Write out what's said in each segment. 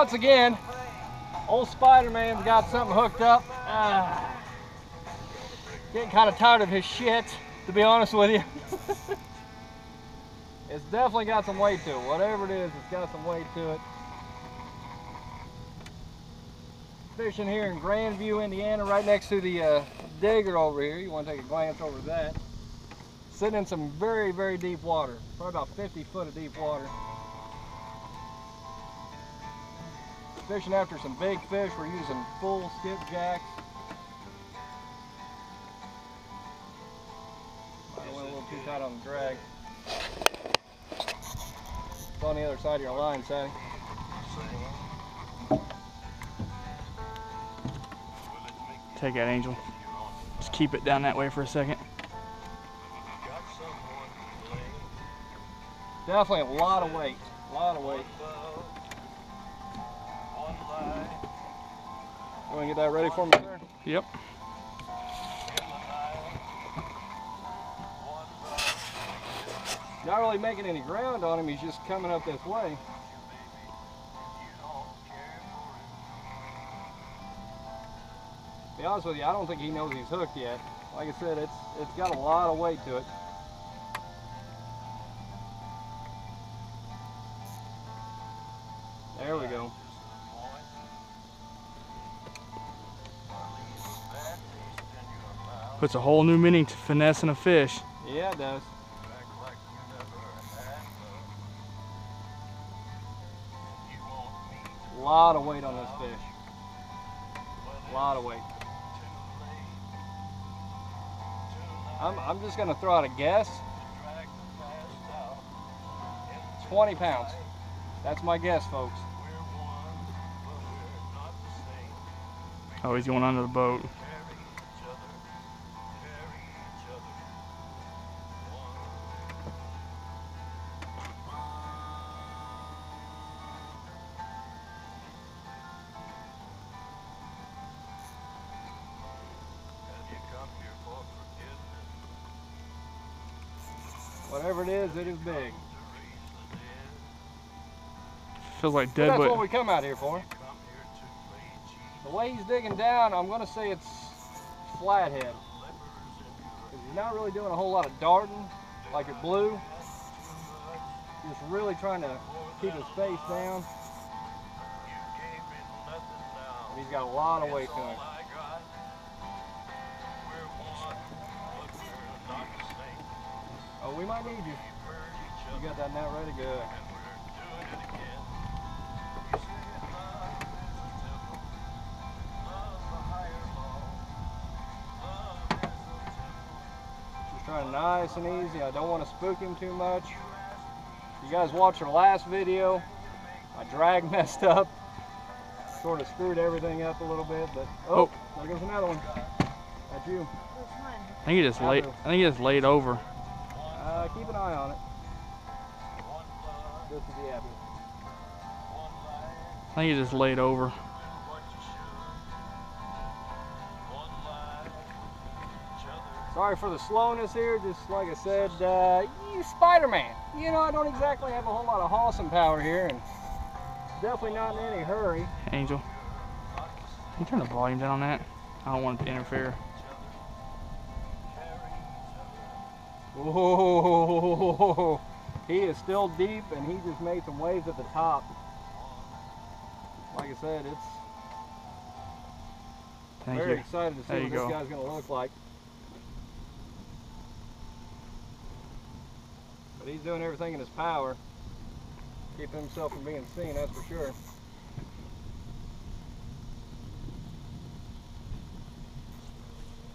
once again, old Spider-Man's got something hooked up. Ah, getting kind of tired of his shit, to be honest with you. it's definitely got some weight to it. Whatever it is, it's got some weight to it. Fishing here in Grandview, Indiana, right next to the uh, digger over here. You want to take a glance over that. Sitting in some very, very deep water. Probably about 50 foot of deep water. Fishing after some big fish. We're using full skipjacks. I went a little too tight on the drag. It's on the other side of your line, Sadie. Take that, Angel. Just keep it down that way for a second. Definitely a lot of weight. A lot of weight. You want to get that ready for me, sir? Yep. Not really making any ground on him, he's just coming up this way. be honest with you, I don't think he knows he's hooked yet. Like I said, it's it's got a lot of weight to it. There we go. Puts a whole new meaning to finessing a fish. Yeah, it does. A lot of weight on this fish. A lot of weight. I'm, I'm just gonna throw out a guess. 20 pounds. That's my guess, folks. Oh, he's going under the boat. Whatever it is, it is big. Feels like dead that's what we come out here for. The way he's digging down, I'm gonna say it's flathead. he's not really doing a whole lot of darting like it blue. Just really trying to keep his face down. And he's got a lot of weight to him. Oh, we might need you. You got that net ready? Good. Just trying nice and easy. I don't want to spook him too much. You guys watched our last video. My drag messed up. Sort of screwed everything up a little bit, but oh, oh. there goes another one. That's you. I think he just laid. I think he just laid over. Uh, keep an eye on it. This is the Abby. I think he just laid over. Sorry for the slowness here. Just like I said, uh, you Spider-Man. You know, I don't exactly have a whole lot of hauling power here, and definitely not in any hurry. Angel. Can you turn the volume down on that? I don't want it to interfere. Whoa, he is still deep, and he just made some waves at the top. Like I said, it's Thank very you. excited to see There what this go. guy's going to look like. But he's doing everything in his power. Keeping himself from being seen, that's for sure.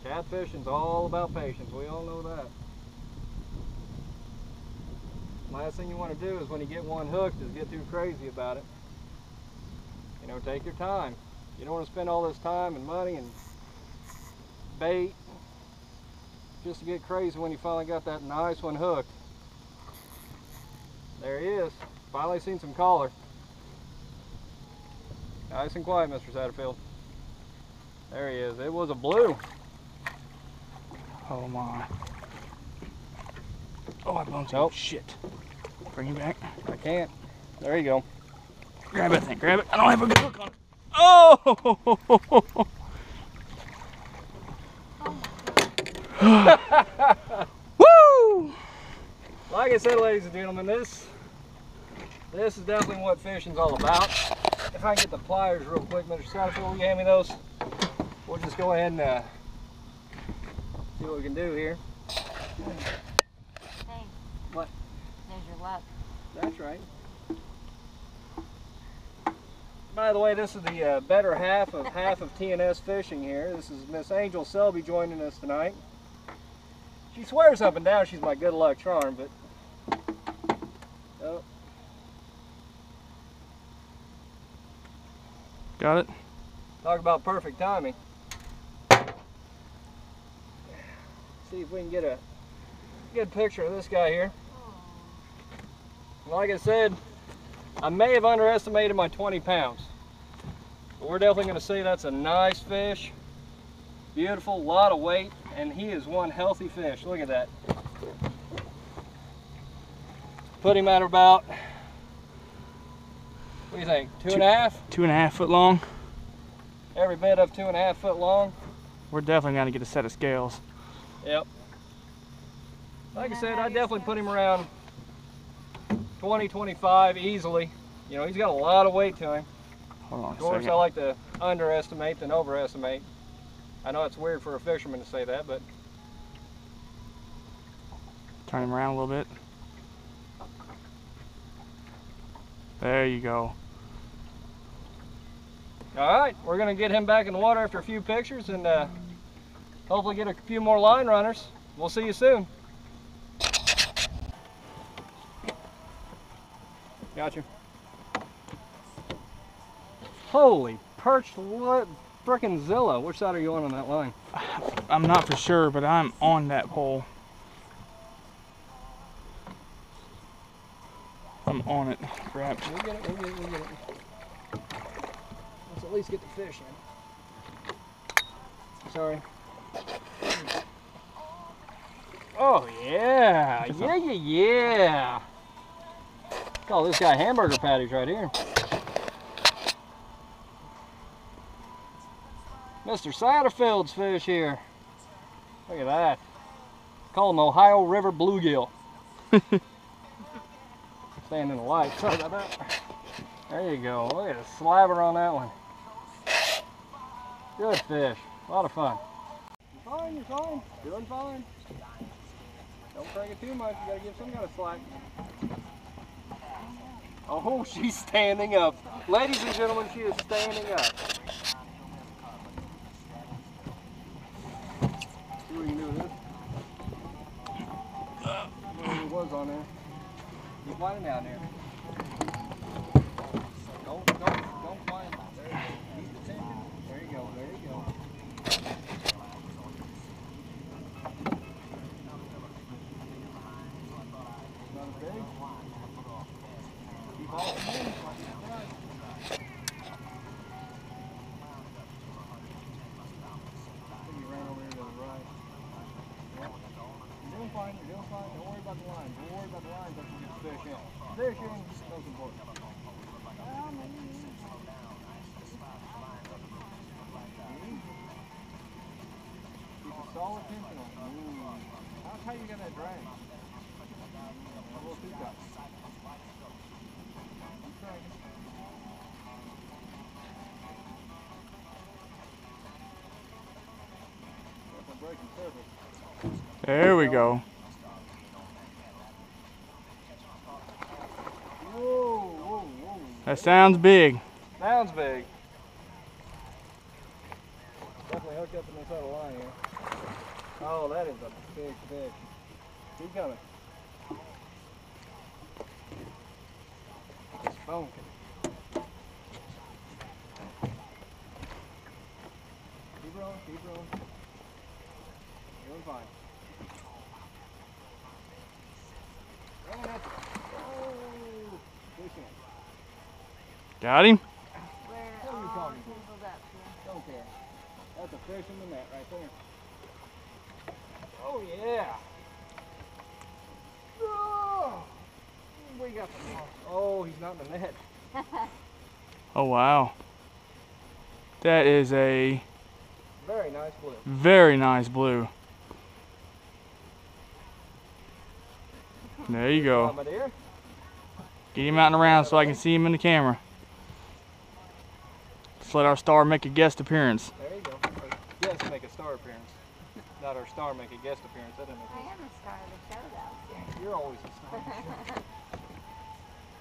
Catfishing's all about patience. We all know that. Last thing you want to do is when you get one hooked is get too crazy about it. You know, take your time. You don't want to spend all this time and money and bait just to get crazy when you finally got that nice one hooked. There he is. Finally seen some collar. Nice and quiet, Mr. Satterfield. There he is. It was a blue. Oh my. Oh, I bumped. Nope. Shit. Bring him back. I can't. There you go. Grab it, I think. Grab it. I don't have a good hook on it. Oh! Woo! Like I said, ladies and gentlemen, this this is definitely what fishing's all about. If I can get the pliers real quick, Mr. Satterfield, will you hand me those? We'll just go ahead and uh, see what we can do here. Hey. What? There's your luck. That's right. By the way, this is the uh, better half of half of T&S Fishing here. This is Miss Angel Selby joining us tonight. She swears up and down she's my good luck charm, but oh, Got it? talk about perfect timing. See if we can get a good picture of this guy here. Like I said, I may have underestimated my 20 pounds. But we're definitely going to say that's a nice fish. Beautiful, a lot of weight, and he is one healthy fish. Look at that. Put him at about, what do you think, two and a half? Two and a half foot long. Every bit of two and a half foot long. We're definitely gonna get a set of scales. Yep. Like I said, I definitely put him around 20, 25 easily. You know, he's got a lot of weight to him. Hold on Of course. I like to underestimate than overestimate. I know it's weird for a fisherman to say that, but Turn him around a little bit. There you go. all right, we're gonna get him back in the water after a few pictures and uh, hopefully get a few more line runners. We'll see you soon. Got you. Holy perched what frickin' Zilla. Which side are you on on that line? I'm not for sure, but I'm on that pole. I'm on it. Crap. We'll get it, we'll get it, we'll get it. Let's at least get the fish in. Sorry. Oh yeah, yeah, yeah, yeah. Call this guy hamburger patties right here. Mr. Satterfield's fish here. Look at that. Call him Ohio River Bluegill. Staying in the light. Sorry about that. There you go. Look at the slaver on that one. Good fish. A lot of fun. You're fine, you're fine. Doing fine. Don't crank it too much. You gotta give some kind of slack. Oh, she's standing up. Ladies and gentlemen, she is standing up. On. Ooh. How tight you got that drag? A little. That's. There we go. That sounds big. Sounds big. Definitely hooked up this other line here. Oh, that is a big fish. Keep coming. It's funky. Keep rolling, keep rolling. Doing fine. Oh. Got him? Where What are you all talking to? tangled up here. Don't care. That's a fish in the net right there. Oh yeah. Oh, got the Oh, he's not in the net. Oh wow. That is a Very nice blue. very nice blue. There you go. Get him out and around so I can see him in the camera. Let's let our star make a guest appearance. There you go. Guest make a star appearance. Not our star make a guest appearance. That doesn't make I am the star of the show, though. You're always a star.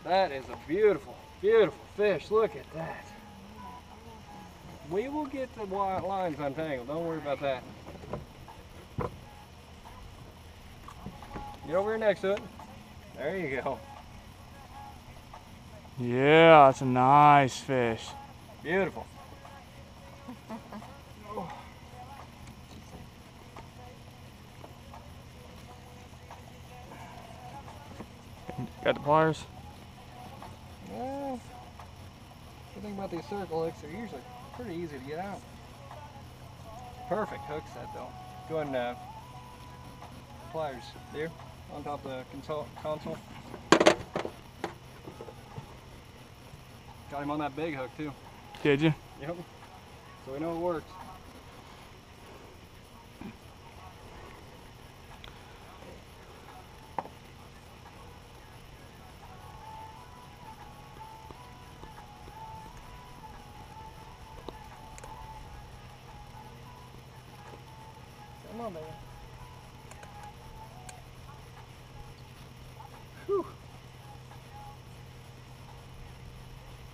that is a beautiful, beautiful fish. Look at that. We will get the wi- lines untangled. Don't worry about that. Get over here next to it. There you go. Yeah, that's a nice fish. Beautiful. Got the pliers? Well, the thing about these circle hooks, they're usually pretty easy to get out. Perfect hook set though. Go ahead and uh, pliers there on top of the console. console. Got him on that big hook too. Did you? Yep. So we know it works. On, baby. Whew.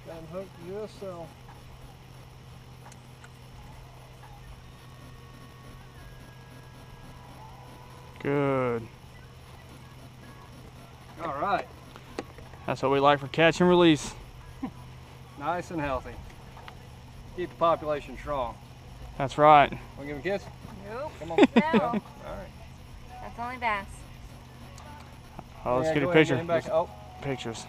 Got him hooked just so. Good. All right. That's what we like for catch and release. Nice and healthy. Keep the population strong. That's right. Want to give him a kiss? Nope. Come on. No. All right. That's only bass. Oh, let's Yeah, get a picture. back. Oh, Pictures.